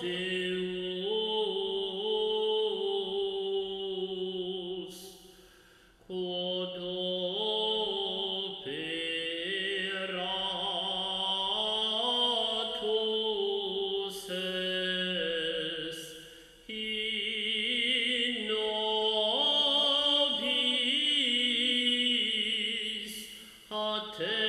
Deus quod to